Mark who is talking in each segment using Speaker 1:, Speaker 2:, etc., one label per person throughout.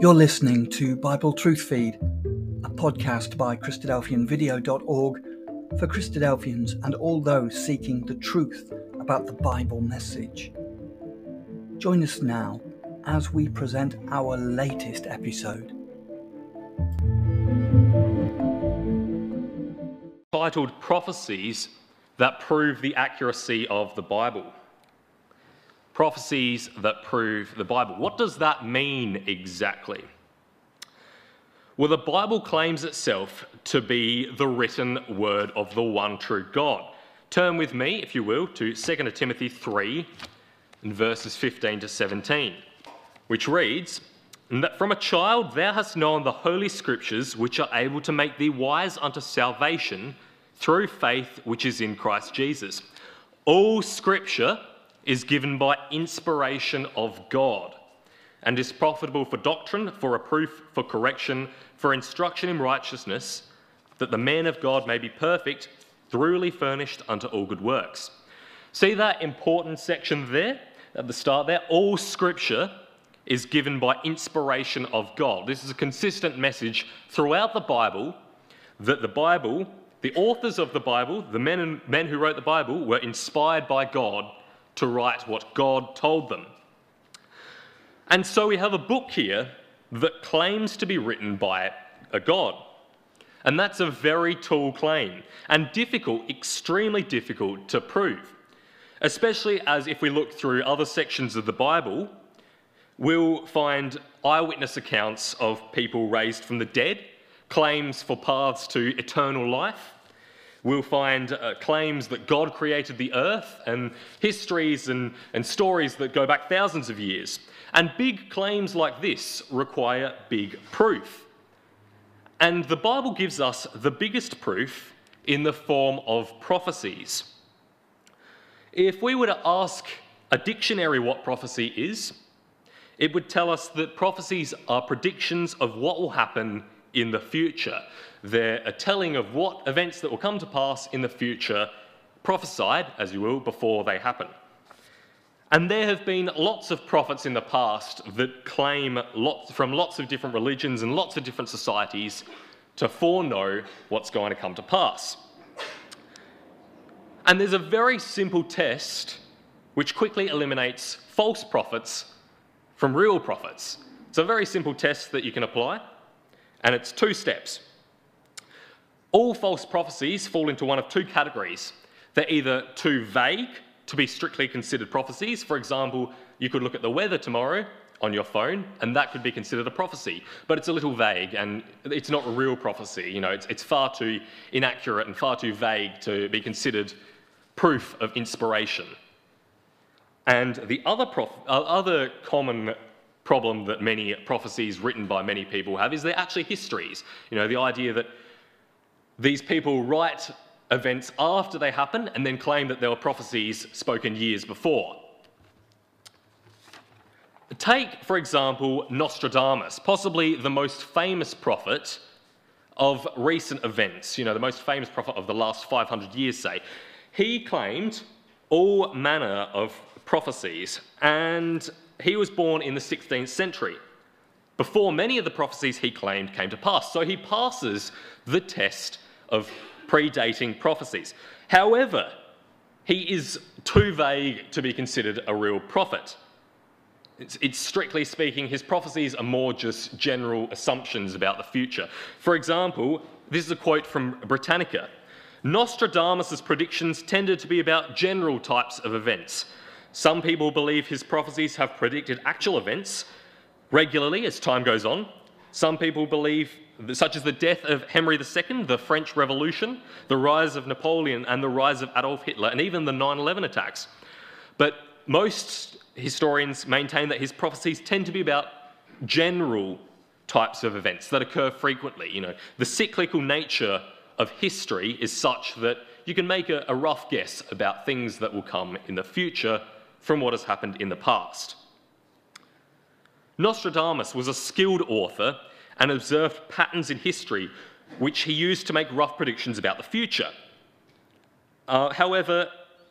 Speaker 1: You're listening to Bible Truth Feed, a podcast by Christadelphianvideo.org for Christadelphians and all those seeking the truth about the Bible message. Join us now as we present our latest
Speaker 2: episode. Titled Prophecies That Prove the Accuracy of the Bible prophecies that prove the Bible. What does that mean exactly? Well, the Bible claims itself to be the written word of the one true God. Turn with me, if you will, to 2 Timothy 3 and verses 15 to 17, which reads, that from a child thou hast known the holy scriptures, which are able to make thee wise unto salvation through faith which is in Christ Jesus. All scripture is given by inspiration of God and is profitable for doctrine, for reproof, for correction, for instruction in righteousness, that the man of God may be perfect, thoroughly furnished unto all good works. See that important section there at the start there? All scripture is given by inspiration of God. This is a consistent message throughout the Bible that the Bible, the authors of the Bible, the men, and, men who wrote the Bible, were inspired by God to write what God told them. And so we have a book here that claims to be written by a God. And that's a very tall claim and difficult, extremely difficult to prove. Especially as if we look through other sections of the Bible, we'll find eyewitness accounts of people raised from the dead, claims for paths to eternal life, We'll find uh, claims that God created the earth and histories and, and stories that go back thousands of years. And big claims like this require big proof. And the Bible gives us the biggest proof in the form of prophecies. If we were to ask a dictionary what prophecy is, it would tell us that prophecies are predictions of what will happen in the future. They're a telling of what events that will come to pass in the future, prophesied, as you will, before they happen. And there have been lots of prophets in the past that claim lots, from lots of different religions and lots of different societies to foreknow what's going to come to pass. And there's a very simple test which quickly eliminates false prophets from real prophets. It's a very simple test that you can apply and it's two steps. All false prophecies fall into one of two categories. They're either too vague to be strictly considered prophecies. For example, you could look at the weather tomorrow on your phone, and that could be considered a prophecy. But it's a little vague, and it's not a real prophecy. You know, it's, it's far too inaccurate and far too vague to be considered proof of inspiration. And the other, prof- uh, other common problem that many prophecies written by many people have is they're actually histories. You know, the idea that these people write events after they happen and then claim that there were prophecies spoken years before. Take, for example, Nostradamus, possibly the most famous prophet of recent events, you know, the most famous prophet of the last 500 years, say. He claimed all manner of prophecies and he was born in the 16th century, before many of the prophecies he claimed came to pass. So he passes the test of predating prophecies. However, he is too vague to be considered a real prophet. It's, it's, strictly speaking, his prophecies are more just general assumptions about the future. For example, this is a quote from Britannica Nostradamus' predictions tended to be about general types of events some people believe his prophecies have predicted actual events regularly as time goes on. Some people believe, such as the death of Henry II, the French Revolution, the rise of Napoleon, and the rise of Adolf Hitler, and even the 9 11 attacks. But most historians maintain that his prophecies tend to be about general types of events that occur frequently. You know, the cyclical nature of history is such that you can make a, a rough guess about things that will come in the future from what has happened in the past. Nostradamus was a skilled author and observed patterns in history which he used to make rough predictions about the future. Uh, however,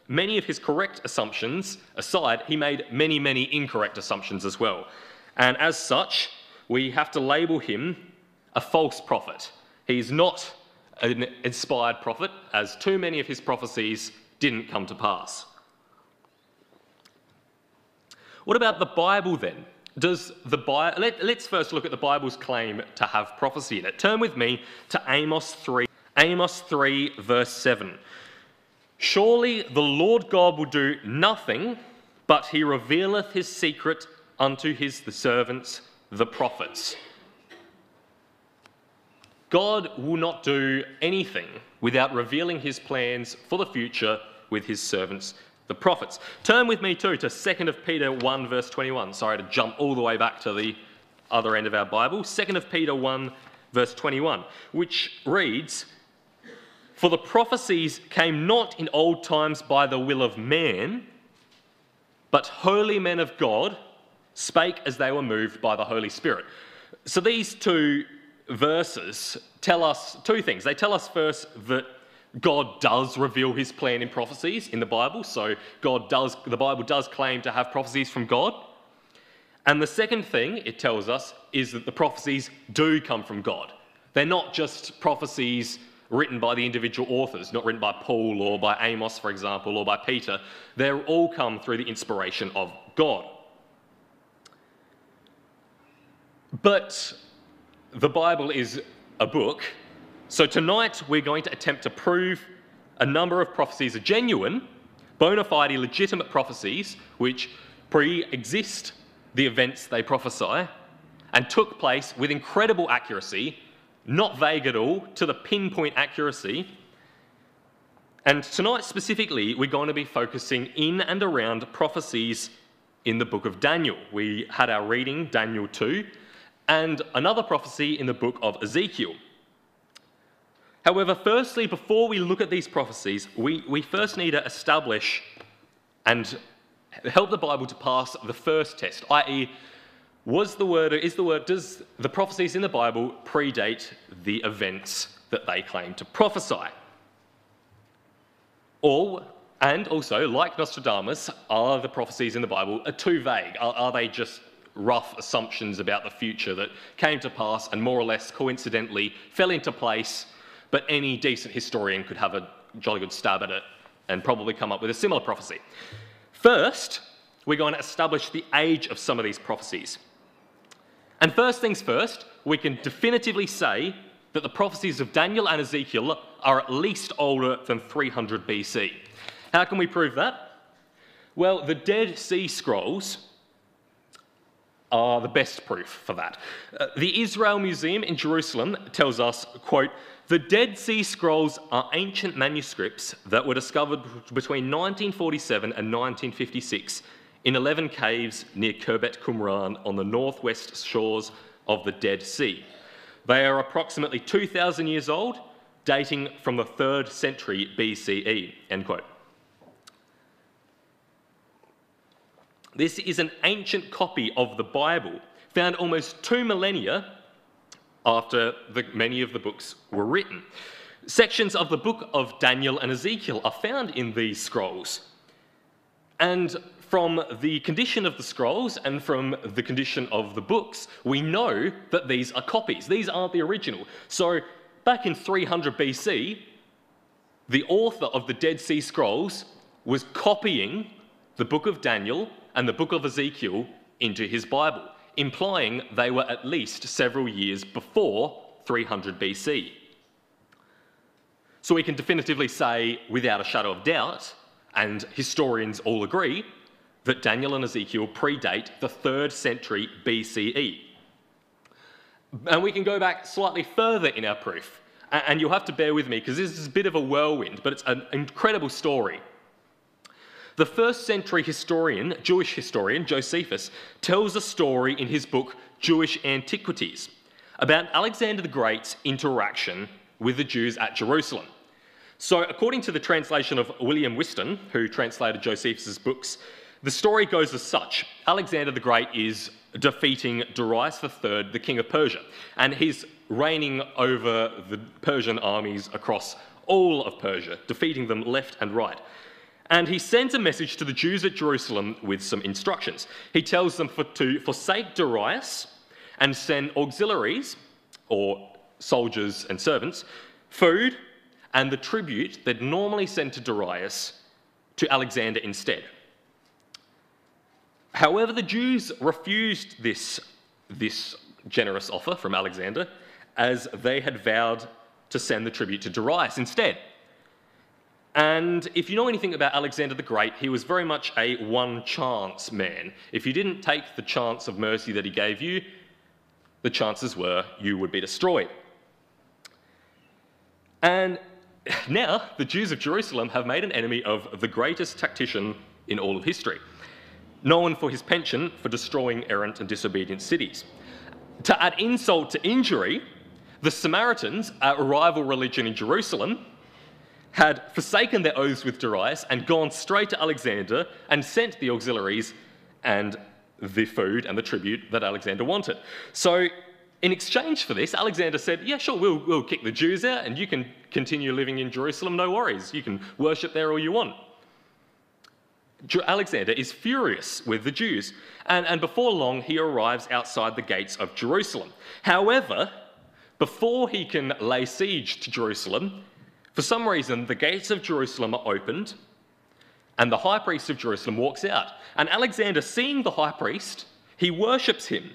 Speaker 2: many of his correct assumptions aside, he made many, many incorrect assumptions as well. And as such, we have to label him a false prophet. He's not an inspired prophet, as too many of his prophecies didn't come to pass. What about the Bible then? Does the Bible, let, let's first look at the Bible's claim to have prophecy in it. Turn with me to Amos 3, Amos 3 verse 7. Surely the Lord God will do nothing, but he revealeth his secret unto his the servants, the prophets. God will not do anything without revealing his plans for the future with his servants, the prophets. Turn with me too to 2nd of Peter 1 verse 21. Sorry to jump all the way back to the other end of our Bible. 2nd of Peter 1 verse 21, which reads, For the prophecies came not in old times by the will of man, but holy men of God spake as they were moved by the Holy Spirit. So these two verses tell us two things. They tell us first that God does reveal his plan in prophecies in the Bible, so God does, the Bible does claim to have prophecies from God. And the second thing it tells us is that the prophecies do come from God. They're not just prophecies written by the individual authors, not written by Paul or by Amos, for example, or by Peter. They all come through the inspiration of God. But the Bible is a book so tonight we're going to attempt to prove a number of prophecies are genuine, bona fide legitimate prophecies which pre-exist the events they prophesy and took place with incredible accuracy, not vague at all, to the pinpoint accuracy. And tonight specifically, we're going to be focusing in and around prophecies in the book of Daniel. We had our reading, Daniel 2, and another prophecy in the book of Ezekiel. However, firstly, before we look at these prophecies, we, we first need to establish and help the Bible to pass the first test, i.e., was the word or is the word, does the prophecies in the Bible predate the events that they claim to prophesy? Or, and also, like Nostradamus, are the prophecies in the Bible too vague? Are, are they just rough assumptions about the future that came to pass and more or less coincidentally fell into place but any decent historian could have a jolly good stab at it and probably come up with a similar prophecy. First, we're going to establish the age of some of these prophecies. And first things first, we can definitively say that the prophecies of Daniel and Ezekiel are at least older than 300 BC. How can we prove that? Well, the Dead Sea Scrolls are the best proof for that. Uh, the Israel Museum in Jerusalem tells us, quote, the Dead Sea Scrolls are ancient manuscripts that were discovered between 1947 and 1956 in 11 caves near Khirbet Qumran on the northwest shores of the Dead Sea. They are approximately 2,000 years old, dating from the 3rd century BCE, end quote. This is an ancient copy of the Bible, found almost two millennia after the, many of the books were written. Sections of the book of Daniel and Ezekiel are found in these scrolls. And from the condition of the scrolls and from the condition of the books, we know that these are copies. These aren't the original. So back in 300 BC, the author of the Dead Sea Scrolls was copying the book of Daniel and the book of Ezekiel into his Bible, implying they were at least several years before 300 BC. So we can definitively say, without a shadow of doubt, and historians all agree, that Daniel and Ezekiel predate the 3rd century BCE. And we can go back slightly further in our proof, and you'll have to bear with me because this is a bit of a whirlwind, but it's an incredible story. The first century historian, Jewish historian Josephus, tells a story in his book Jewish Antiquities about Alexander the Great's interaction with the Jews at Jerusalem. So, according to the translation of William Whiston, who translated Josephus's books, the story goes as such Alexander the Great is defeating Darius III, the king of Persia, and he's reigning over the Persian armies across all of Persia, defeating them left and right and he sends a message to the Jews at Jerusalem with some instructions. He tells them for, to forsake Darius and send auxiliaries, or soldiers and servants, food, and the tribute they'd normally send to Darius to Alexander instead. However, the Jews refused this, this generous offer from Alexander as they had vowed to send the tribute to Darius instead. And if you know anything about Alexander the Great, he was very much a one chance man. If you didn't take the chance of mercy that he gave you, the chances were you would be destroyed. And now the Jews of Jerusalem have made an enemy of the greatest tactician in all of history, known for his penchant for destroying errant and disobedient cities. To add insult to injury, the Samaritans, a rival religion in Jerusalem, had forsaken their oaths with Darius and gone straight to Alexander and sent the auxiliaries and the food and the tribute that Alexander wanted. So, in exchange for this, Alexander said, Yeah, sure, we'll, we'll kick the Jews out and you can continue living in Jerusalem, no worries. You can worship there all you want. Alexander is furious with the Jews, and, and before long, he arrives outside the gates of Jerusalem. However, before he can lay siege to Jerusalem, for some reason, the gates of Jerusalem are opened, and the high priest of Jerusalem walks out. And Alexander, seeing the high priest, he worships him.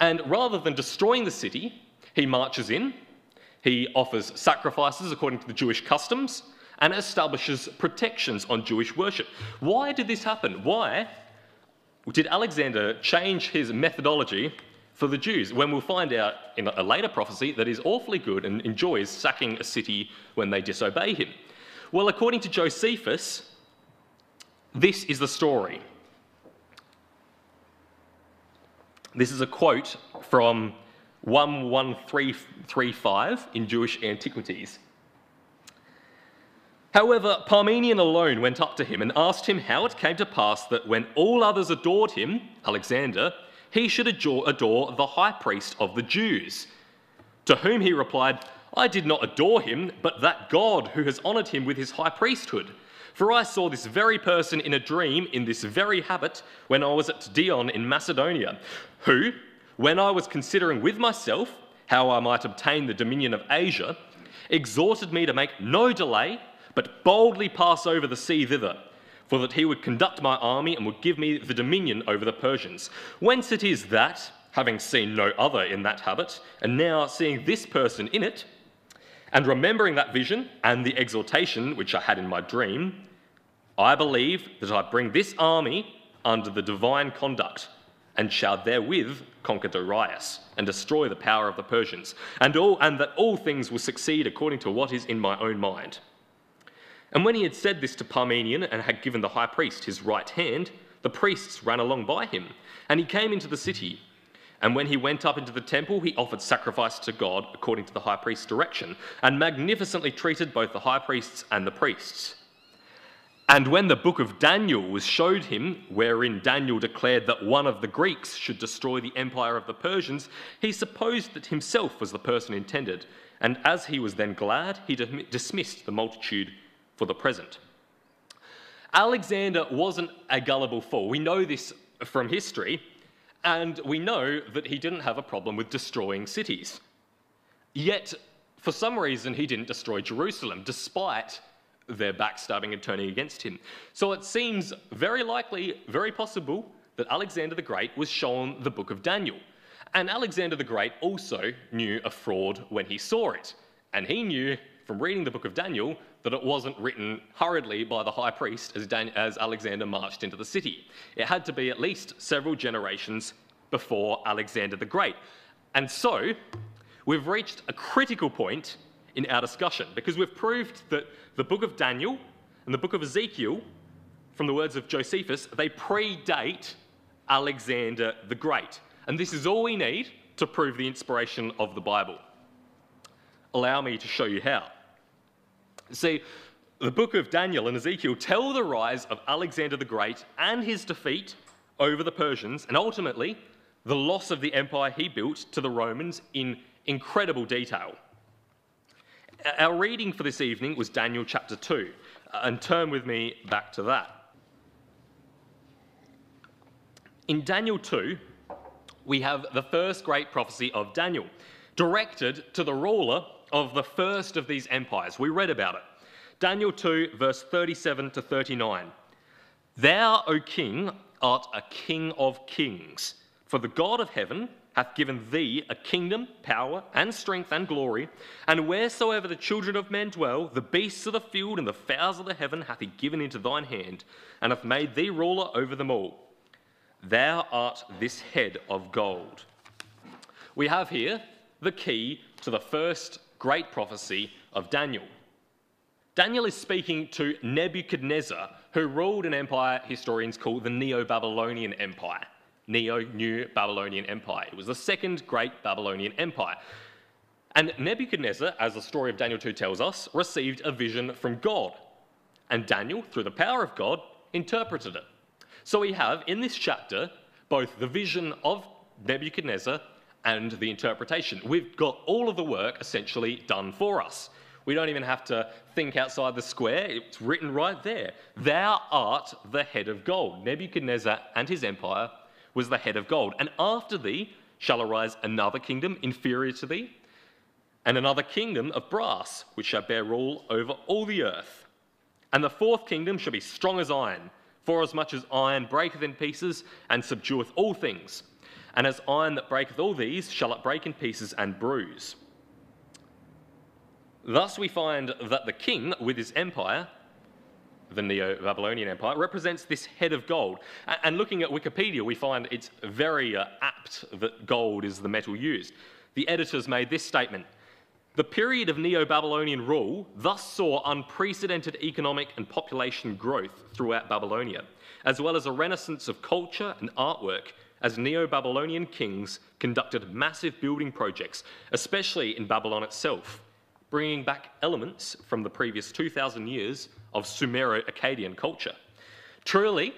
Speaker 2: And rather than destroying the city, he marches in, he offers sacrifices according to the Jewish customs, and establishes protections on Jewish worship. Why did this happen? Why did Alexander change his methodology for the Jews, when we'll find out in a later prophecy that he's awfully good and enjoys sacking a city when they disobey him. Well, according to Josephus, this is the story. This is a quote from 11335 in Jewish Antiquities. However, Parmenion alone went up to him and asked him how it came to pass that when all others adored him, Alexander, he should adore the high priest of the Jews. To whom he replied, I did not adore him, but that God who has honoured him with his high priesthood. For I saw this very person in a dream in this very habit when I was at Dion in Macedonia, who, when I was considering with myself how I might obtain the dominion of Asia, exhorted me to make no delay, but boldly pass over the sea thither for that he would conduct my army and would give me the dominion over the Persians. Whence it is that, having seen no other in that habit, and now seeing this person in it, and remembering that vision and the exhortation which I had in my dream, I believe that I bring this army under the divine conduct, and shall therewith conquer Darius, and destroy the power of the Persians, and, all, and that all things will succeed according to what is in my own mind. And when he had said this to Parmenion and had given the high priest his right hand, the priests ran along by him, and he came into the city. And when he went up into the temple, he offered sacrifice to God according to the high priest's direction, and magnificently treated both the high priests and the priests. And when the book of Daniel was showed him, wherein Daniel declared that one of the Greeks should destroy the empire of the Persians, he supposed that himself was the person intended. And as he was then glad, he dismissed the multitude for the present. Alexander wasn't a gullible fool. We know this from history, and we know that he didn't have a problem with destroying cities. Yet, for some reason, he didn't destroy Jerusalem, despite their backstabbing and turning against him. So it seems very likely, very possible, that Alexander the Great was shown the book of Daniel. And Alexander the Great also knew a fraud when he saw it. And he knew from reading the book of Daniel that it wasn't written hurriedly by the high priest as, Dan as Alexander marched into the city. It had to be at least several generations before Alexander the Great. And so, we've reached a critical point in our discussion because we've proved that the book of Daniel and the book of Ezekiel, from the words of Josephus, they predate Alexander the Great. And this is all we need to prove the inspiration of the Bible. Allow me to show you how. See, the book of Daniel and Ezekiel tell the rise of Alexander the Great and his defeat over the Persians, and ultimately the loss of the empire he built to the Romans in incredible detail. Our reading for this evening was Daniel chapter 2, uh, and turn with me back to that. In Daniel 2, we have the first great prophecy of Daniel, directed to the ruler of the first of these empires. We read about it. Daniel 2, verse 37 to 39. Thou, O king, art a king of kings, for the God of heaven hath given thee a kingdom, power, and strength, and glory. And wheresoever the children of men dwell, the beasts of the field and the fowls of the heaven hath he given into thine hand, and hath made thee ruler over them all. Thou art this head of gold. We have here the key to the first great prophecy of Daniel. Daniel is speaking to Nebuchadnezzar, who ruled an empire historians call the Neo Babylonian Empire. Neo New Babylonian Empire. It was the second great Babylonian Empire. And Nebuchadnezzar, as the story of Daniel 2 tells us, received a vision from God. And Daniel, through the power of God, interpreted it. So we have in this chapter both the vision of Nebuchadnezzar and the interpretation. We've got all of the work essentially done for us. We don't even have to think outside the square. It's written right there. Thou art the head of gold. Nebuchadnezzar and his empire was the head of gold. And after thee shall arise another kingdom inferior to thee, and another kingdom of brass, which shall bear rule over all the earth. And the fourth kingdom shall be strong as iron, forasmuch as iron breaketh in pieces and subdueth all things. And as iron that breaketh all these shall it break in pieces and bruise. Thus we find that the king, with his empire, the Neo Babylonian Empire, represents this head of gold. And looking at Wikipedia, we find it's very uh, apt that gold is the metal used. The editors made this statement The period of Neo Babylonian rule thus saw unprecedented economic and population growth throughout Babylonia, as well as a renaissance of culture and artwork as Neo Babylonian kings conducted massive building projects, especially in Babylon itself, bringing back elements from the previous 2,000 years of Sumero Akkadian culture. Truly,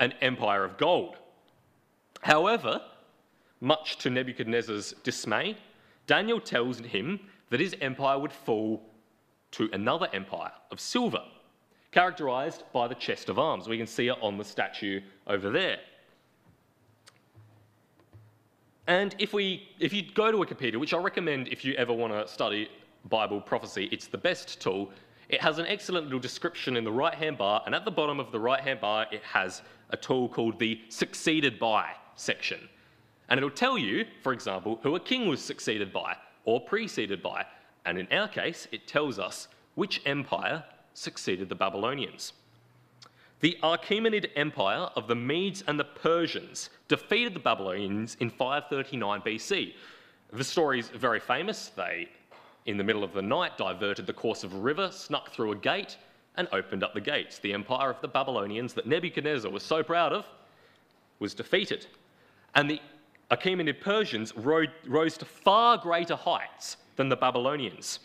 Speaker 2: an empire of gold. However, much to Nebuchadnezzar's dismay, Daniel tells him that his empire would fall to another empire of silver, characterized by the chest of arms. We can see it on the statue over there. And if, we, if you go to Wikipedia, which I recommend if you ever want to study Bible prophecy, it's the best tool. It has an excellent little description in the right hand bar, and at the bottom of the right hand bar, it has a tool called the Succeeded By section. And it'll tell you, for example, who a king was succeeded by or preceded by. And in our case, it tells us which empire succeeded the Babylonians. The Achaemenid Empire of the Medes and the Persians defeated the Babylonians in 539 BC. The story is very famous. They, in the middle of the night, diverted the course of a river, snuck through a gate, and opened up the gates. The empire of the Babylonians that Nebuchadnezzar was so proud of was defeated. And the Achaemenid Persians rode, rose to far greater heights than the Babylonians.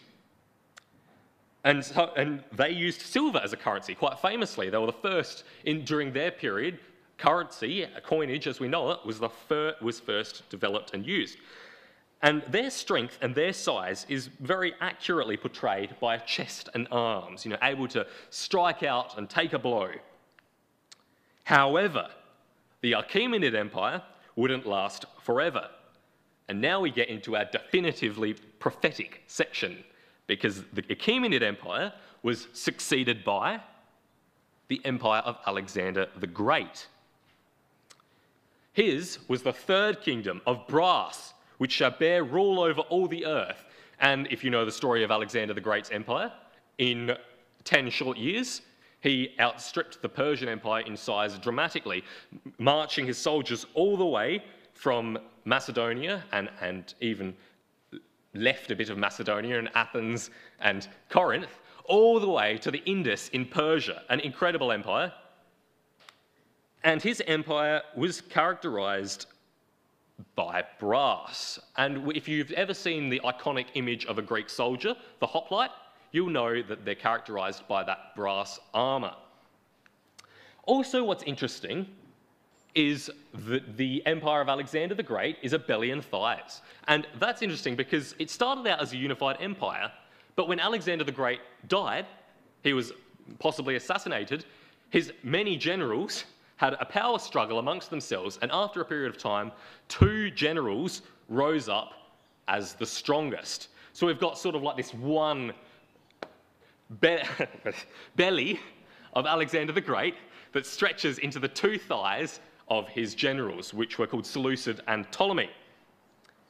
Speaker 2: And, so, and they used silver as a currency, quite famously. They were the first, in, during their period, currency, uh, coinage as we know it, was, the fir was first developed and used. And their strength and their size is very accurately portrayed by chest and arms, you know, able to strike out and take a blow. However, the Achaemenid Empire wouldn't last forever. And now we get into our definitively prophetic section because the Achaemenid Empire was succeeded by the empire of Alexander the Great. His was the third kingdom of brass, which shall bear rule over all the earth. And if you know the story of Alexander the Great's empire, in 10 short years, he outstripped the Persian Empire in size dramatically, marching his soldiers all the way from Macedonia and, and even left a bit of Macedonia and Athens and Corinth, all the way to the Indus in Persia, an incredible empire. And his empire was characterized by brass. And if you've ever seen the iconic image of a Greek soldier, the hoplite, you'll know that they're characterized by that brass armor. Also, what's interesting is that the empire of Alexander the Great is a belly and thighs. And that's interesting because it started out as a unified empire, but when Alexander the Great died, he was possibly assassinated, his many generals had a power struggle amongst themselves, and after a period of time, two generals rose up as the strongest. So we've got sort of like this one be belly of Alexander the Great that stretches into the two thighs of his generals, which were called Seleucid and Ptolemy.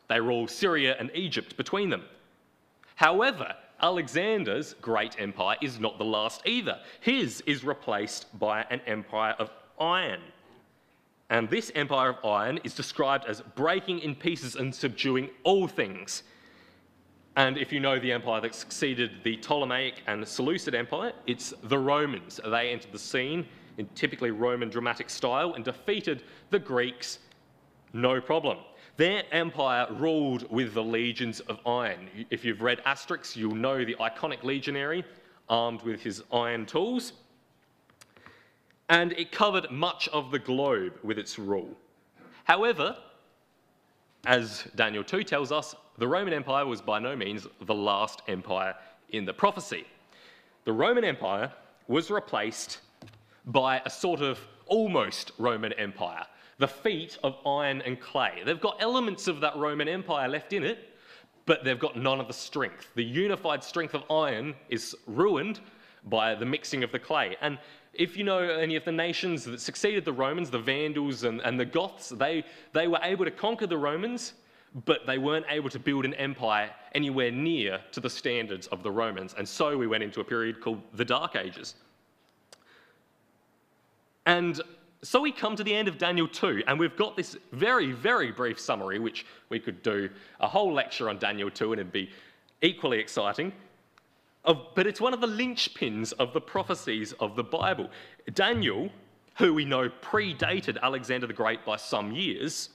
Speaker 2: They ruled Syria and Egypt between them. However, Alexander's great empire is not the last either. His is replaced by an empire of iron. And this empire of iron is described as breaking in pieces and subduing all things. And if you know the empire that succeeded the Ptolemaic and Seleucid empire, it's the Romans. They entered the scene in typically Roman dramatic style and defeated the Greeks no problem. Their empire ruled with the legions of iron. If you've read Asterix, you'll know the iconic legionary armed with his iron tools. And it covered much of the globe with its rule. However, as Daniel 2 tells us, the Roman Empire was by no means the last empire in the prophecy. The Roman Empire was replaced by a sort of almost Roman Empire, the feet of iron and clay. They've got elements of that Roman Empire left in it, but they've got none of the strength. The unified strength of iron is ruined by the mixing of the clay. And if you know any of the nations that succeeded the Romans, the Vandals and, and the Goths, they, they were able to conquer the Romans, but they weren't able to build an empire anywhere near to the standards of the Romans. And so we went into a period called the Dark Ages. And so we come to the end of Daniel 2, and we've got this very, very brief summary, which we could do a whole lecture on Daniel 2, and it'd be equally exciting. Of, but it's one of the linchpins of the prophecies of the Bible. Daniel, who we know predated Alexander the Great by some years,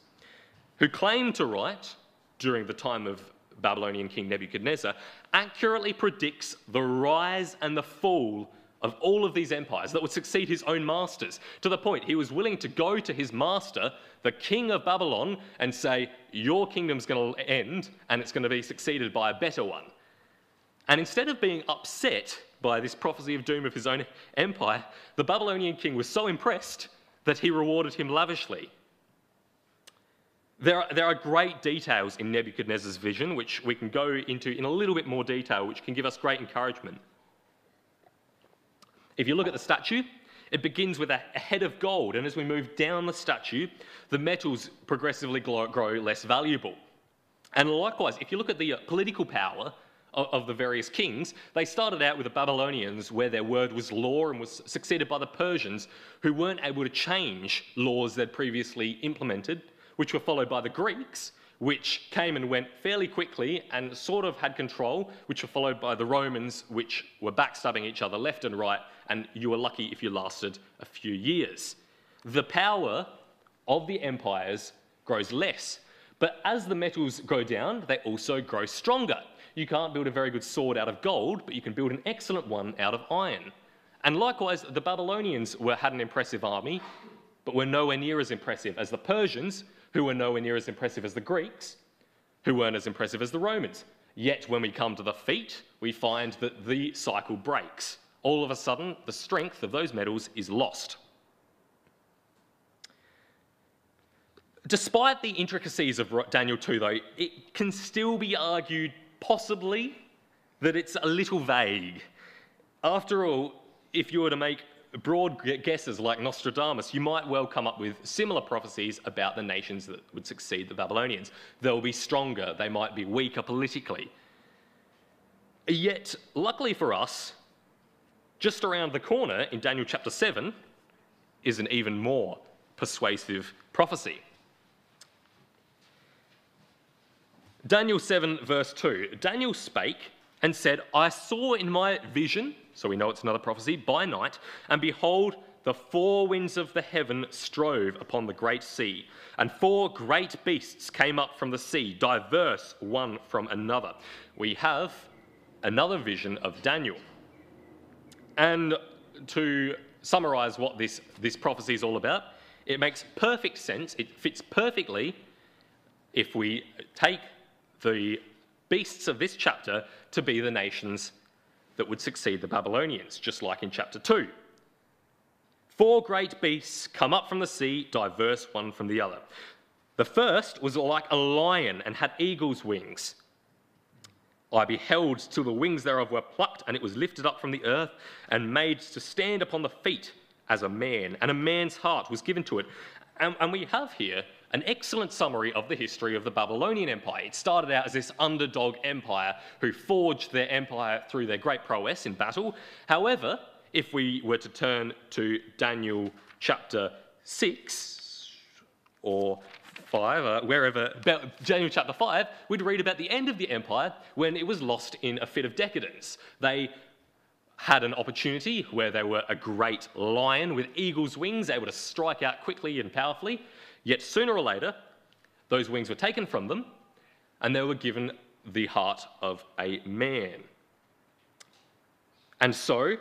Speaker 2: who claimed to write during the time of Babylonian king Nebuchadnezzar, accurately predicts the rise and the fall of all of these empires that would succeed his own masters, to the point he was willing to go to his master, the king of Babylon, and say, Your kingdom's going to end, and it's going to be succeeded by a better one. And instead of being upset by this prophecy of doom of his own empire, the Babylonian king was so impressed that he rewarded him lavishly. There are, there are, great details in Nebuchadnezzar's vision, which we can go into in a little bit more detail, which can give us great encouragement. If you look at the statue, it begins with a, head of gold, and as we move down the statue, the metals progressively grow less valuable. And likewise, if you look at the uh, political power of, the various kings, they started out with the Babylonians, where their word was law, and was succeeded by the Persians, who weren't able to change laws they'd previously implemented, which were followed by the Greeks, which came and went fairly quickly and sort of had control, which were followed by the Romans, which were backstabbing each other left and right, and you were lucky if you lasted a few years. The power of the empires grows less. But as the metals go down, they also grow stronger. You can't build a very good sword out of gold, but you can build an excellent one out of iron. And likewise, the Babylonians were, had an impressive army, but were nowhere near as impressive as the Persians, who were nowhere near as impressive as the Greeks, who weren't as impressive as the Romans. Yet when we come to the feet, we find that the cycle breaks. All of a sudden, the strength of those metals is lost. Despite the intricacies of Daniel 2, though, it can still be argued, possibly, that it's a little vague. After all, if you were to make broad guesses like Nostradamus, you might well come up with similar prophecies about the nations that would succeed the Babylonians. They'll be stronger, they might be weaker politically. Yet, luckily for us, just around the corner in Daniel chapter 7 is an even more persuasive prophecy. Daniel 7, verse 2 Daniel spake and said, I saw in my vision, so we know it's another prophecy, by night, and behold, the four winds of the heaven strove upon the great sea, and four great beasts came up from the sea, diverse one from another. We have another vision of Daniel. And to summarize what this, this prophecy is all about, it makes perfect sense, it fits perfectly if we take the beasts of this chapter to be the nations that would succeed the Babylonians, just like in chapter 2. Four great beasts come up from the sea, diverse one from the other. The first was like a lion and had eagle's wings. I beheld till the wings thereof were plucked, and it was lifted up from the earth and made to stand upon the feet as a man, and a man's heart was given to it. And, and we have here an excellent summary of the history of the Babylonian Empire. It started out as this underdog empire who forged their empire through their great prowess in battle. However, if we were to turn to Daniel chapter 6 or 5, uh, wherever, Daniel chapter 5, we'd read about the end of the empire when it was lost in a fit of decadence. They had an opportunity where they were a great lion with eagle's wings, able to strike out quickly and powerfully. Yet sooner or later, those wings were taken from them and they were given the heart of a man. And so,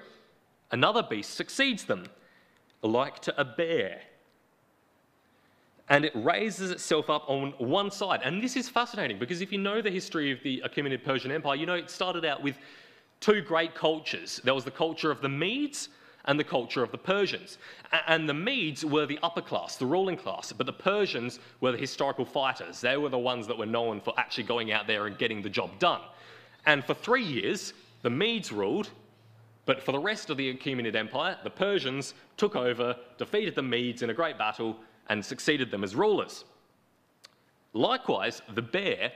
Speaker 2: another beast succeeds them, like to a bear. And it raises itself up on one side. And this is fascinating because if you know the history of the Achaemenid Persian Empire, you know it started out with two great cultures. There was the culture of the Medes and the culture of the Persians. And the Medes were the upper class, the ruling class, but the Persians were the historical fighters. They were the ones that were known for actually going out there and getting the job done. And for three years, the Medes ruled, but for the rest of the Achaemenid Empire, the Persians took over, defeated the Medes in a great battle, and succeeded them as rulers. Likewise, the bear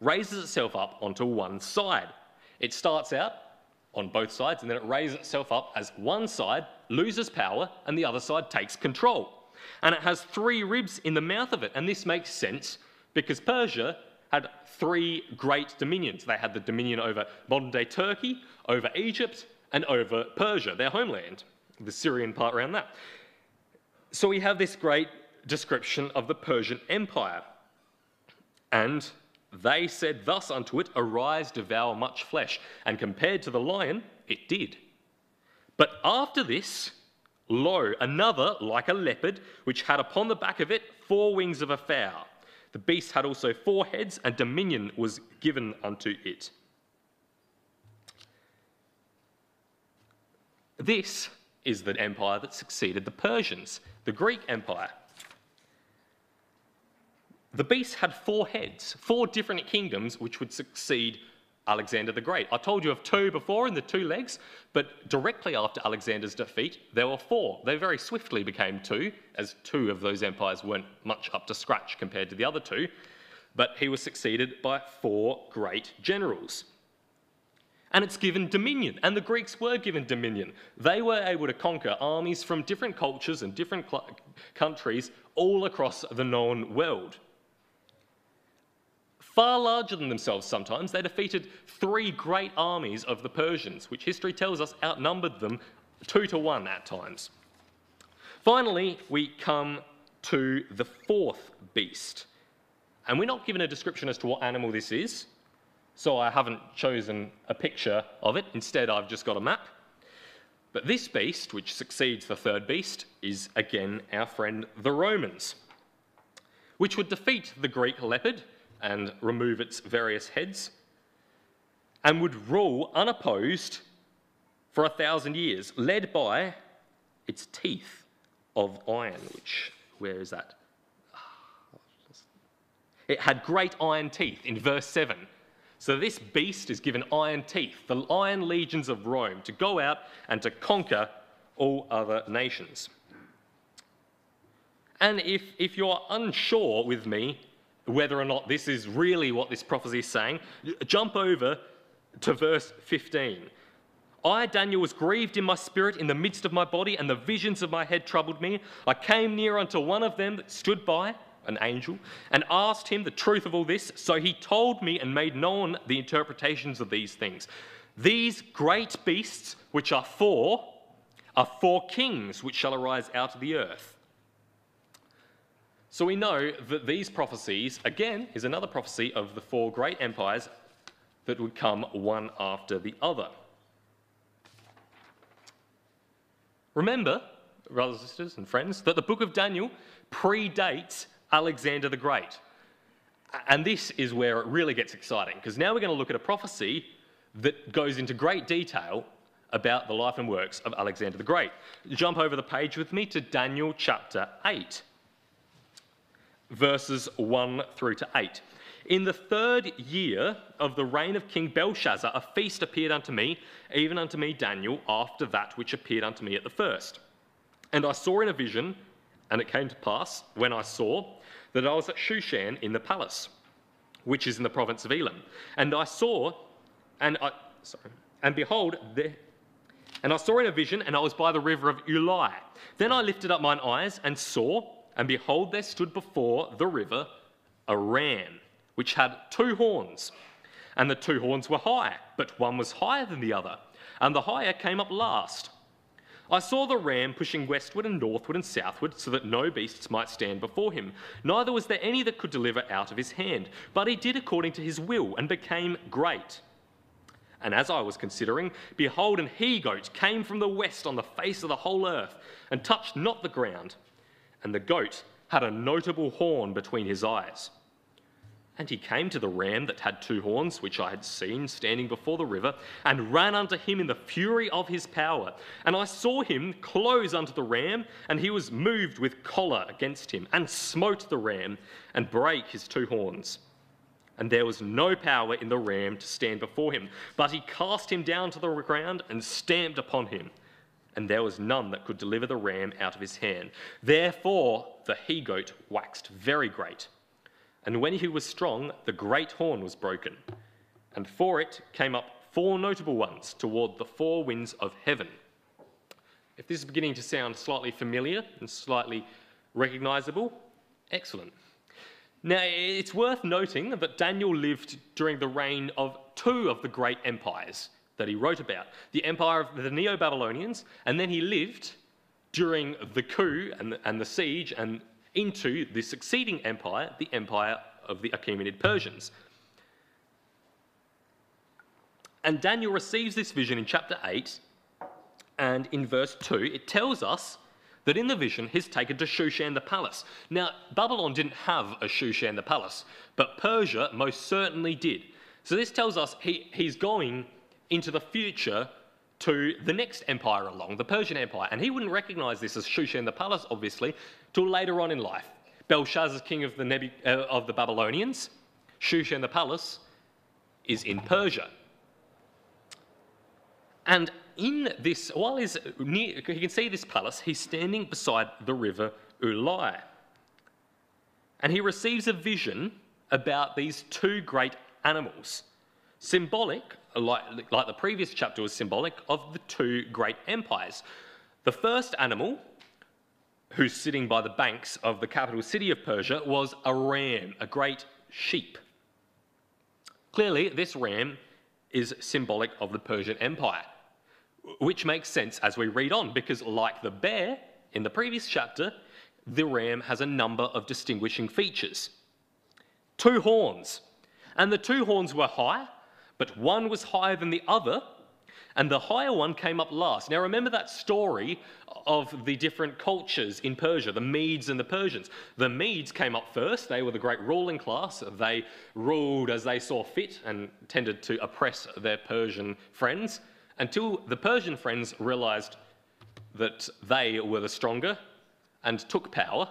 Speaker 2: raises itself up onto one side. It starts out on both sides, and then it raises itself up as one side loses power and the other side takes control. And it has three ribs in the mouth of it, and this makes sense because Persia had three great dominions. They had the dominion over modern day Turkey, over Egypt, and over Persia, their homeland, the Syrian part around that. So we have this great description of the Persian Empire. And they said thus unto it, Arise, devour much flesh. And compared to the lion, it did. But after this, lo, another like a leopard, which had upon the back of it four wings of a fowl. The beast had also four heads, and dominion was given unto it. This is the empire that succeeded the Persians, the Greek Empire. The beast had four heads, four different kingdoms which would succeed Alexander the Great. I told you of two before in the two legs, but directly after Alexander's defeat, there were four. They very swiftly became two, as two of those empires weren't much up to scratch compared to the other two, but he was succeeded by four great generals. And it's given dominion, and the Greeks were given dominion. They were able to conquer armies from different cultures and different countries all across the known world far larger than themselves sometimes, they defeated three great armies of the Persians, which history tells us outnumbered them two to one at times. Finally, we come to the fourth beast. And we're not given a description as to what animal this is, so I haven't chosen a picture of it. Instead, I've just got a map. But this beast, which succeeds the third beast, is again our friend the Romans, which would defeat the Greek leopard, and remove its various heads, and would rule unopposed for a thousand years, led by its teeth of iron, which, where is that? It had great iron teeth in verse 7. So this beast is given iron teeth, the iron legions of Rome, to go out and to conquer all other nations. And if, if you're unsure with me whether or not this is really what this prophecy is saying, jump over to verse 15. I, Daniel, was grieved in my spirit in the midst of my body, and the visions of my head troubled me. I came near unto one of them that stood by, an angel, and asked him the truth of all this. So he told me and made known the interpretations of these things. These great beasts, which are four, are four kings which shall arise out of the earth. So we know that these prophecies, again, is another prophecy of the four great empires that would come one after the other. Remember, brothers and sisters and friends, that the book of Daniel predates Alexander the Great. And this is where it really gets exciting, because now we're going to look at a prophecy that goes into great detail about the life and works of Alexander the Great. Jump over the page with me to Daniel chapter 8 verses 1 through to 8. In the third year of the reign of King Belshazzar, a feast appeared unto me, even unto me, Daniel, after that which appeared unto me at the first. And I saw in a vision, and it came to pass, when I saw, that I was at Shushan in the palace, which is in the province of Elam. And I saw, and I, sorry, and behold, there, and I saw in a vision, and I was by the river of Ulai. Then I lifted up mine eyes and saw and behold, there stood before the river a ram, which had two horns. And the two horns were high, but one was higher than the other, and the higher came up last. I saw the ram pushing westward and northward and southward, so that no beasts might stand before him. Neither was there any that could deliver out of his hand, but he did according to his will and became great. And as I was considering, behold, an he goat came from the west on the face of the whole earth, and touched not the ground and the goat had a notable horn between his eyes. And he came to the ram that had two horns, which I had seen standing before the river, and ran unto him in the fury of his power. And I saw him close unto the ram, and he was moved with choler against him, and smote the ram, and brake his two horns. And there was no power in the ram to stand before him, but he cast him down to the ground and stamped upon him and there was none that could deliver the ram out of his hand. Therefore, the he goat waxed very great. And when he was strong, the great horn was broken. And for it came up four notable ones toward the four winds of heaven. If this is beginning to sound slightly familiar and slightly recognizable, excellent. Now, it's worth noting that Daniel lived during the reign of two of the great empires that he wrote about the empire of the Neo Babylonians, and then he lived during the coup and the, and the siege and into the succeeding empire, the empire of the Achaemenid Persians. And Daniel receives this vision in chapter 8, and in verse 2, it tells us that in the vision he's taken to Shushan the palace. Now, Babylon didn't have a Shushan the palace, but Persia most certainly did. So this tells us he, he's going into the future to the next empire along, the Persian Empire. And he wouldn't recognize this as Shushan the palace, obviously, till later on in life. Belshazzar, king of the, Nebu- uh, of the Babylonians, Shushan the palace is in Persia. And in this, while he's near, he can see this palace, he's standing beside the river Ulai. And he receives a vision about these two great animals, symbolic like, like the previous chapter was symbolic of the two great empires. The first animal, who's sitting by the banks of the capital city of Persia, was a ram, a great sheep. Clearly, this ram is symbolic of the Persian Empire, which makes sense as we read on, because like the bear in the previous chapter, the ram has a number of distinguishing features. Two horns, and the two horns were high but one was higher than the other, and the higher one came up last. Now, remember that story of the different cultures in Persia, the Medes and the Persians. The Medes came up first, they were the great ruling class. They ruled as they saw fit and tended to oppress their Persian friends until the Persian friends realized that they were the stronger and took power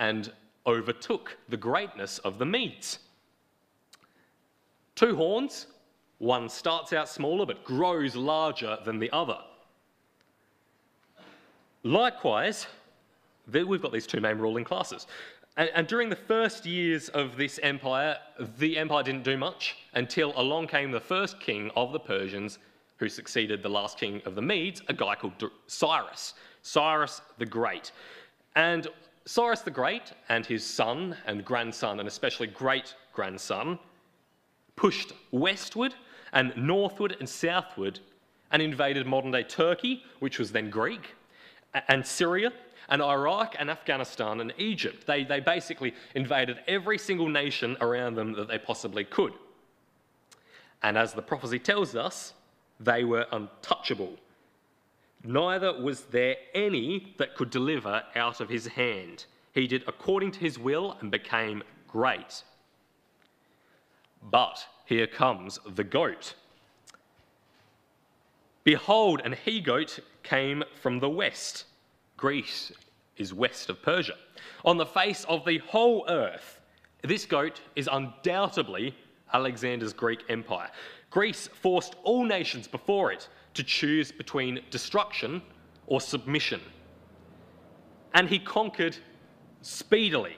Speaker 2: and overtook the greatness of the Medes. Two horns, one starts out smaller but grows larger than the other. Likewise, we've got these two main ruling classes. And, and, during the first years of this empire, the empire didn't do much until along came the first king of the Persians who succeeded the last king of the Medes, a guy called Cyrus, Cyrus the Great. And Cyrus the Great and his son and grandson, and especially great grandson, pushed westward and northward and southward and invaded modern day Turkey, which was then Greek, and Syria, and Iraq, and Afghanistan, and Egypt. They, they basically invaded every single nation around them that they possibly could. And as the prophecy tells us, they were untouchable. Neither was there any that could deliver out of his hand. He did according to his will and became great. But here comes the goat. Behold, an he goat came from the west. Greece is west of Persia. On the face of the whole earth, this goat is undoubtedly Alexander's Greek Empire. Greece forced all nations before it to choose between destruction or submission. And he conquered speedily,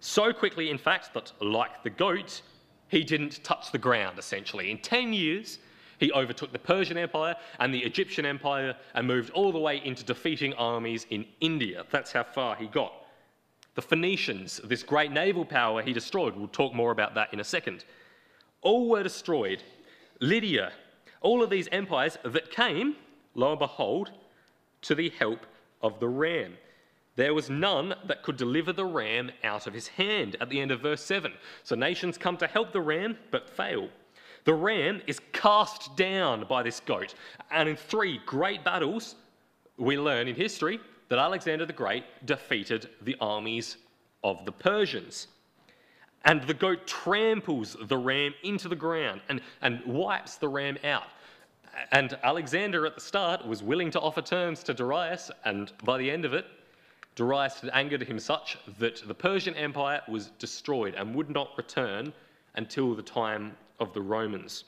Speaker 2: so quickly, in fact, that, like the goat, he didn't touch the ground, essentially. In 10 years, he overtook the Persian Empire and the Egyptian Empire and moved all the way into defeating armies in India. That's how far he got. The Phoenicians, this great naval power he destroyed, we'll talk more about that in a second. All were destroyed. Lydia, all of these empires that came, lo and behold, to the help of the ram. There was none that could deliver the ram out of his hand at the end of verse 7. So nations come to help the ram but fail. The ram is cast down by this goat. And in three great battles, we learn in history that Alexander the Great defeated the armies of the Persians. And the goat tramples the ram into the ground and, and wipes the ram out. And Alexander at the start was willing to offer terms to Darius, and by the end of it, Darius had angered him such that the Persian Empire was destroyed and would not return until the time of the Romans.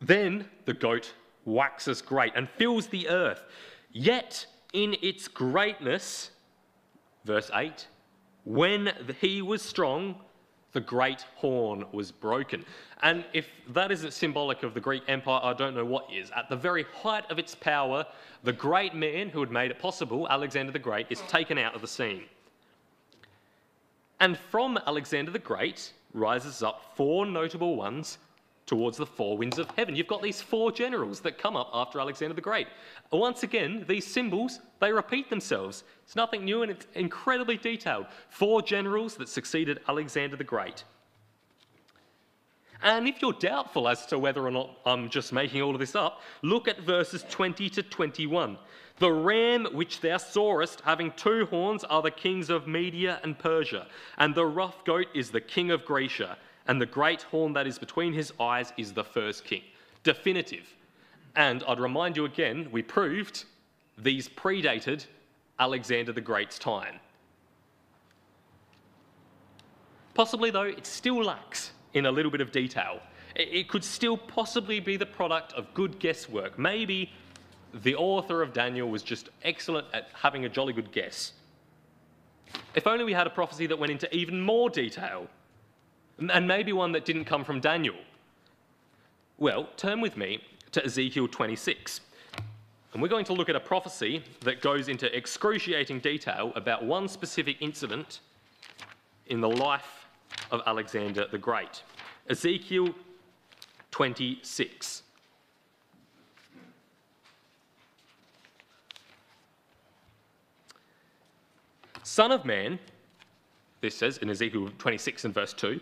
Speaker 2: Then the goat waxes great and fills the earth, yet in its greatness, verse 8, when he was strong, the great horn was broken. And if that isn't symbolic of the Greek Empire, I don't know what is. At the very height of its power, the great man who had made it possible, Alexander the Great, is taken out of the scene. And from Alexander the Great rises up four notable ones towards the four winds of heaven. You've got these four generals that come up after Alexander the Great. Once again, these symbols, they repeat themselves. It's nothing new and it's incredibly detailed. Four generals that succeeded Alexander the Great. And if you're doubtful as to whether or not I'm just making all of this up, look at verses 20 to 21. The ram which thou sawest having two horns are the kings of Media and Persia, and the rough goat is the king of Grecia and the great horn that is between his eyes is the first king. Definitive. And I'd remind you again, we proved these predated Alexander the Great's time. Possibly, though, it still lacks in a little bit of detail. It could still possibly be the product of good guesswork. Maybe the author of Daniel was just excellent at having a jolly good guess. If only we had a prophecy that went into even more detail and maybe one that didn't come from Daniel? Well, turn with me to Ezekiel 26. And we're going to look at a prophecy that goes into excruciating detail about one specific incident in the life of Alexander the Great. Ezekiel 26. Son of man, this says in Ezekiel 26 and verse 2,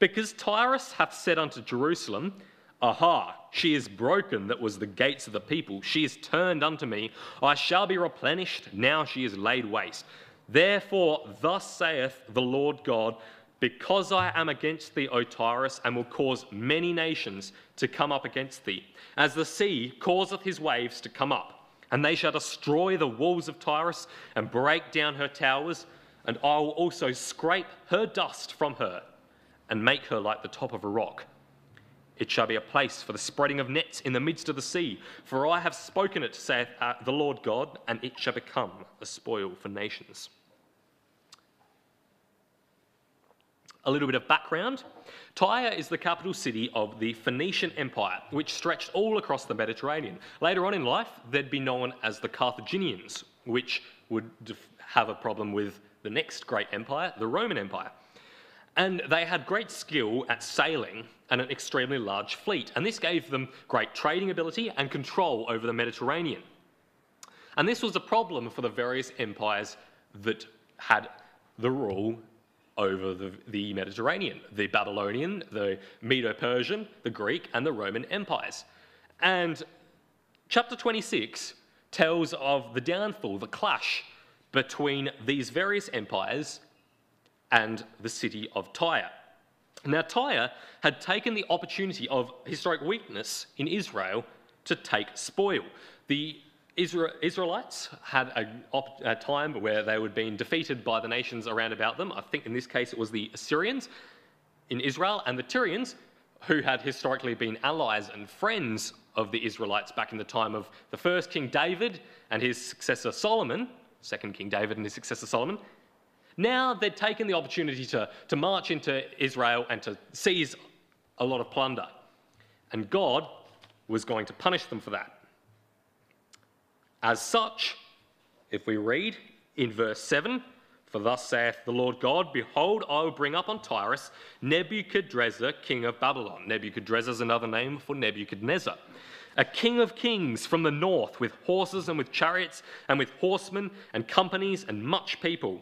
Speaker 2: because Tyrus hath said unto Jerusalem, Aha, she is broken that was the gates of the people. She is turned unto me. I shall be replenished. Now she is laid waste. Therefore, thus saith the Lord God, because I am against thee, O Tyrus, and will cause many nations to come up against thee, as the sea causeth his waves to come up. And they shall destroy the walls of Tyrus and break down her towers, and I will also scrape her dust from her and make her like the top of a rock. It shall be a place for the spreading of nets in the midst of the sea. For I have spoken it, saith uh, the Lord God, and it shall become a spoil for nations. A little bit of background Tyre is the capital city of the Phoenician Empire, which stretched all across the Mediterranean. Later on in life, they'd be known as the Carthaginians, which would have a problem with the next great empire, the Roman Empire. And they had great skill at sailing and an extremely large fleet, and this gave them great trading ability and control over the Mediterranean. And this was a problem for the various empires that had the rule over the, the Mediterranean the Babylonian, the Medo Persian, the Greek, and the Roman empires. And chapter 26 tells of the downfall, the clash between these various empires and the city of Tyre. Now, Tyre had taken the opportunity of historic weakness in Israel to take spoil. The Israelites had a, time where they were been defeated by the nations around about them. I think in this case it was the Assyrians in Israel and the Tyrians, who had historically been allies and friends of the Israelites back in the time of the first King David and his successor Solomon, second King David and his successor Solomon, now they'd taken the opportunity to, to march into Israel and to seize a lot of plunder. And God was going to punish them for that. As such, if we read in verse 7, for thus saith the Lord God, Behold, I will bring up on Tyrus Nebuchadrezzar, king of Babylon. Nebuchadrezzar is another name for Nebuchadnezzar. A king of kings from the north, with horses and with chariots, and with horsemen and companies and much people.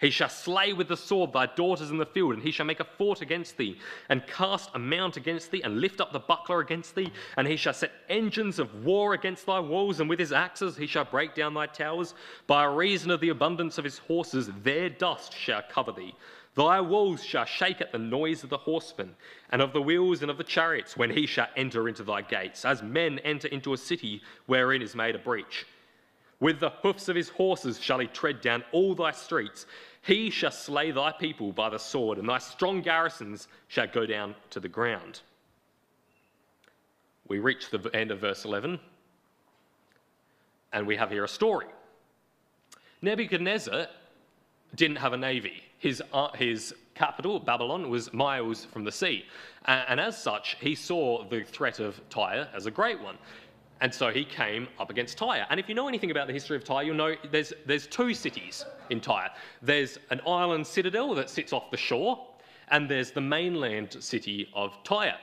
Speaker 2: He shall slay with the sword thy daughters in the field, and he shall make a fort against thee, and cast a mount against thee, and lift up the buckler against thee, and he shall set engines of war against thy walls, and with his axes he shall break down thy towers. By reason of the abundance of his horses, their dust shall cover thee. Thy walls shall shake at the noise of the horsemen, and of the wheels and of the chariots, when he shall enter into thy gates, as men enter into a city wherein is made a breach. With the hoofs of his horses shall he tread down all thy streets, he shall slay thy people by the sword, and thy strong garrisons shall go down to the ground. We reach the end of verse 11, and we have here a story. Nebuchadnezzar didn't have a navy. His, uh, his capital, Babylon, was miles from the sea. And, and as such, he saw the threat of Tyre as a great one. And so he came up against Tyre. And if you know anything about the history of Tyre, you'll know there's, there's two cities in Tyre. There's an island citadel that sits off the shore, and there's the mainland city of Tyre.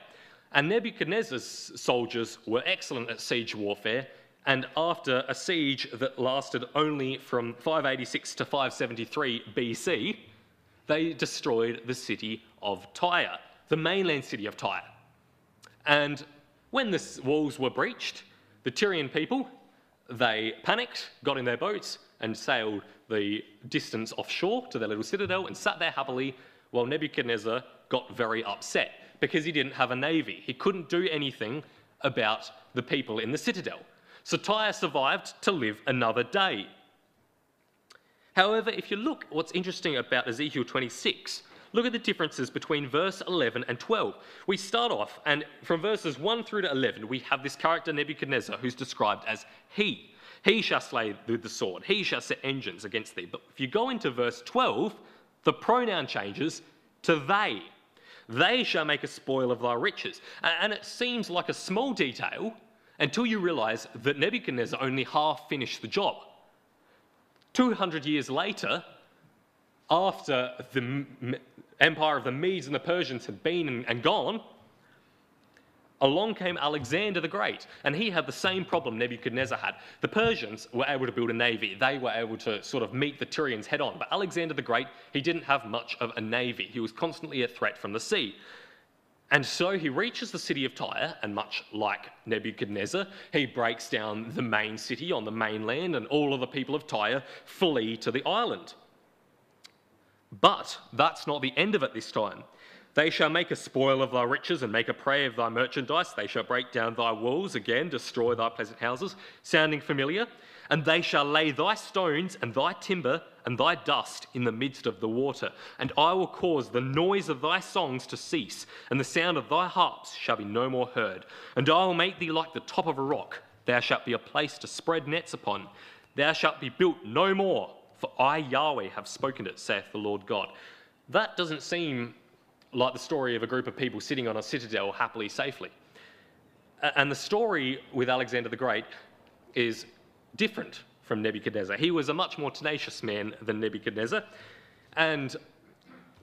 Speaker 2: And Nebuchadnezzar's soldiers were excellent at siege warfare, and after a siege that lasted only from 586 to 573 BC, they destroyed the city of Tyre, the mainland city of Tyre. And when the walls were breached, the Tyrian people, they panicked, got in their boats, and sailed the distance offshore to their little citadel and sat there happily while Nebuchadnezzar got very upset because he didn't have a navy. He couldn't do anything about the people in the citadel. So Tyre survived to live another day. However, if you look, what's interesting about Ezekiel 26 look at the differences between verse 11 and 12. We start off, and from verses 1 through to 11, we have this character Nebuchadnezzar who's described as he. He shall slay with the sword, he shall set engines against thee. But if you go into verse 12, the pronoun changes to they. They shall make a spoil of thy riches. And it seems like a small detail until you realize that Nebuchadnezzar only half finished the job. 200 years later, after the empire of the Medes and the Persians had been and gone, along came Alexander the Great, and he had the same problem Nebuchadnezzar had. The Persians were able to build a navy, they were able to sort of meet the Tyrians head on, but Alexander the Great, he didn't have much of a navy. He was constantly a threat from the sea. And so he reaches the city of Tyre, and much like Nebuchadnezzar, he breaks down the main city on the mainland, and all of the people of Tyre flee to the island. But that's not the end of it this time. They shall make a spoil of thy riches and make a prey of thy merchandise. They shall break down thy walls again, destroy thy pleasant houses. Sounding familiar? And they shall lay thy stones and thy timber and thy dust in the midst of the water. And I will cause the noise of thy songs to cease, and the sound of thy harps shall be no more heard. And I will make thee like the top of a rock. Thou shalt be a place to spread nets upon. Thou shalt be built no more for I, Yahweh, have spoken it, saith the Lord God. That doesn't seem like the story of a group of people sitting on a citadel happily, safely. And the story with Alexander the Great is different from Nebuchadnezzar. He was a much more tenacious man than Nebuchadnezzar. And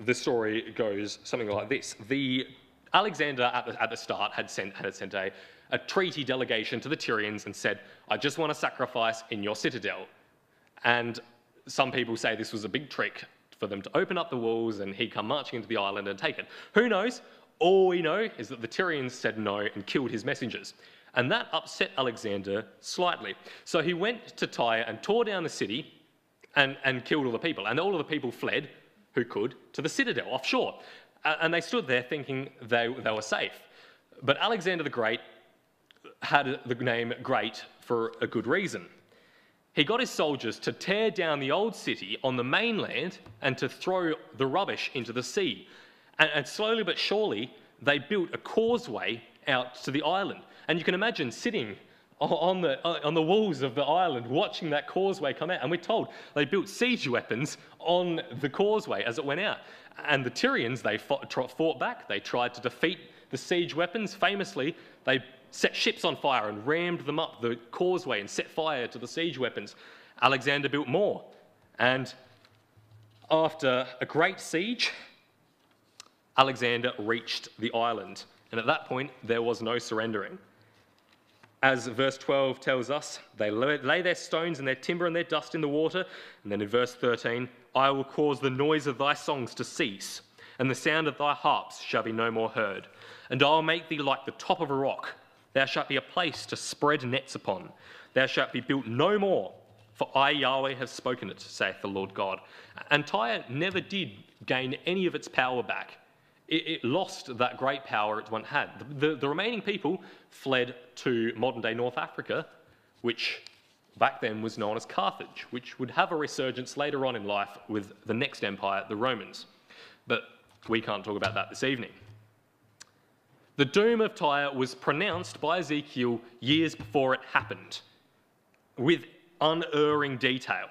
Speaker 2: the story goes something like this. The Alexander at the, at the start had sent, had sent a, a treaty delegation to the Tyrians and said, I just want to sacrifice in your citadel. And some people say this was a big trick for them to open up the walls and he come marching into the island and take it. Who knows? All we know is that the Tyrians said no and killed his messengers. And that upset Alexander slightly. So he went to Tyre and tore down the city and, and killed all the people. And all of the people fled, who could, to the citadel offshore. And they stood there thinking they, they were safe. But Alexander the Great had the name Great for a good reason he got his soldiers to tear down the old city on the mainland and to throw the rubbish into the sea. And, and, slowly but surely, they built a causeway out to the island. And you can imagine sitting on the, on the walls of the island watching that causeway come out. And we're told they built siege weapons on the causeway as it went out. And the Tyrians, they fought, fought back. They tried to defeat the siege weapons. Famously, they set ships on fire and rammed them up the causeway and set fire to the siege weapons. Alexander built more. And after a great siege, Alexander reached the island. And at that point, there was no surrendering. As verse 12 tells us, they lay their stones and their timber and their dust in the water. And then in verse 13, I will cause the noise of thy songs to cease, and the sound of thy harps shall be no more heard. And I'll make thee like the top of a rock, Thou shalt be a place to spread nets upon. Thou shalt be built no more, for I, Yahweh, have spoken it, saith the Lord God. And Tyre never did gain any of its power back. It, it lost that great power it once had. The, the, the remaining people fled to modern day North Africa, which back then was known as Carthage, which would have a resurgence later on in life with the next empire, the Romans. But we can't talk about that this evening. The doom of Tyre was pronounced by Ezekiel years before it happened with unerring detail.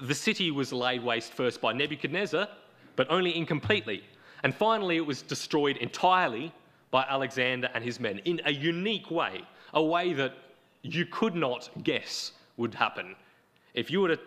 Speaker 2: The city was laid waste first by Nebuchadnezzar, but only incompletely. And finally, it was destroyed entirely by Alexander and his men in a unique way, a way that you could not guess would happen. If you were to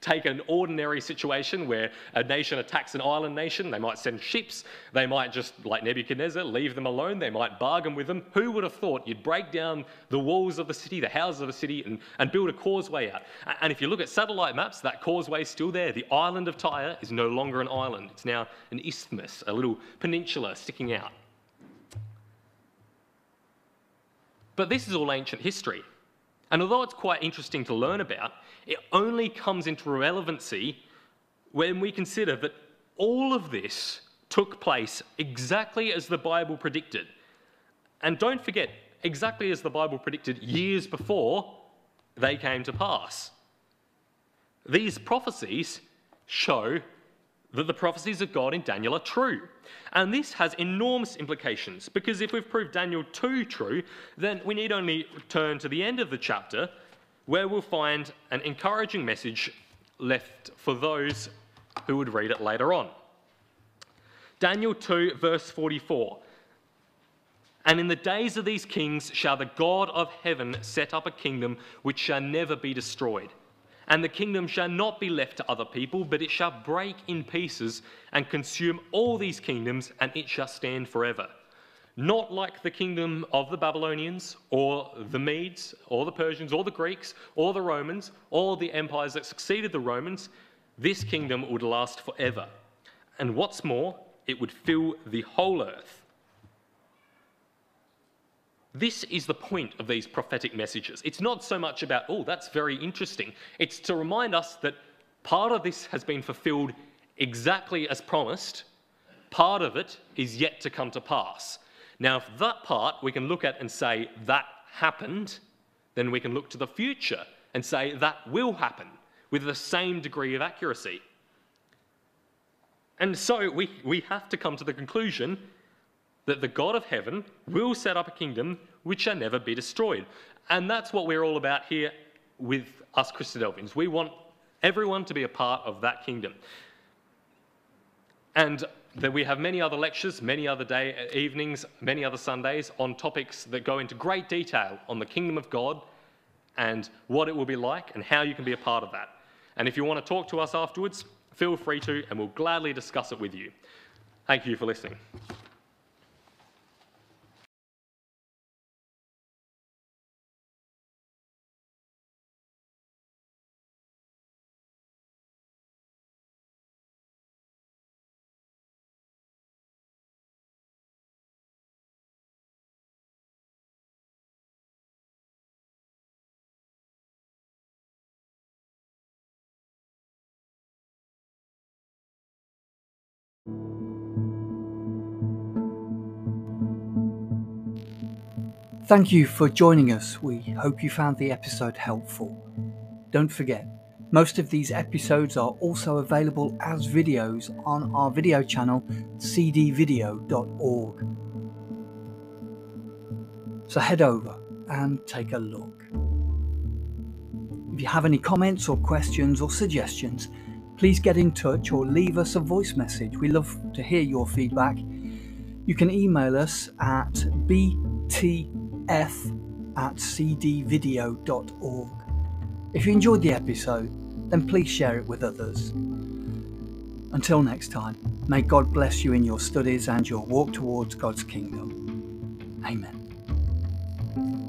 Speaker 2: take an ordinary situation where a nation attacks an island nation, they might send ships, they might just, like Nebuchadnezzar, leave them alone, they might bargain with them. Who would have thought you'd break down the walls of the city, the houses of the city, and, and build a causeway out? And if you look at satellite maps, that causeway is still there. The island of Tyre is no longer an island, it's now an isthmus, a little peninsula sticking out. But this is all ancient history. And although it's quite interesting to learn about, it only comes into relevancy when we consider that all of this took place exactly as the Bible predicted. And don't forget, exactly as the Bible predicted years before they came to pass. These prophecies show that the prophecies of God in Daniel are true. And this has enormous implications because if we've proved Daniel 2 true, then we need only turn to the end of the chapter where we'll find an encouraging message left for those who would read it later on. Daniel 2, verse 44. And in the days of these kings shall the God of heaven set up a kingdom which shall never be destroyed. And the kingdom shall not be left to other people, but it shall break in pieces and consume all these kingdoms, and it shall stand forever not like the kingdom of the Babylonians or the Medes or the Persians or the Greeks or the Romans or the empires that succeeded the Romans, this kingdom would last forever. And what's more, it would fill the whole earth. This is the point of these prophetic messages. It's not so much about, oh, that's very interesting. It's to remind us that part of this has been fulfilled exactly as promised, part of it is yet to come to pass. Now, if that part we can look at and say that happened, then we can look to the future and say that will happen with the same degree of accuracy. And so we, we have to come to the conclusion that the God of heaven will set up a kingdom which shall never be destroyed. And that's what we're all about here with us Christadelphians. We want everyone to be a part of that kingdom. And that we have many other lectures, many other day, uh, evenings, many other Sundays on topics that go into great detail on the kingdom of God and what it will be like and how you can be a part of that. And if you want to talk to us afterwards, feel free to, and we'll gladly discuss it with you. Thank you for listening.
Speaker 1: Thank you for joining us. We hope you found the episode helpful. Don't forget, most of these episodes are also available as videos on our video channel, cdvideo.org. So head over and take a look. If you have any comments or questions or suggestions, please get in touch or leave us a voice message. We love to hear your feedback. You can email us at bt f at cdvideo.org. If you enjoyed the episode, then please share it with others. Until next time, may God bless you in your studies and your walk towards God's kingdom. Amen.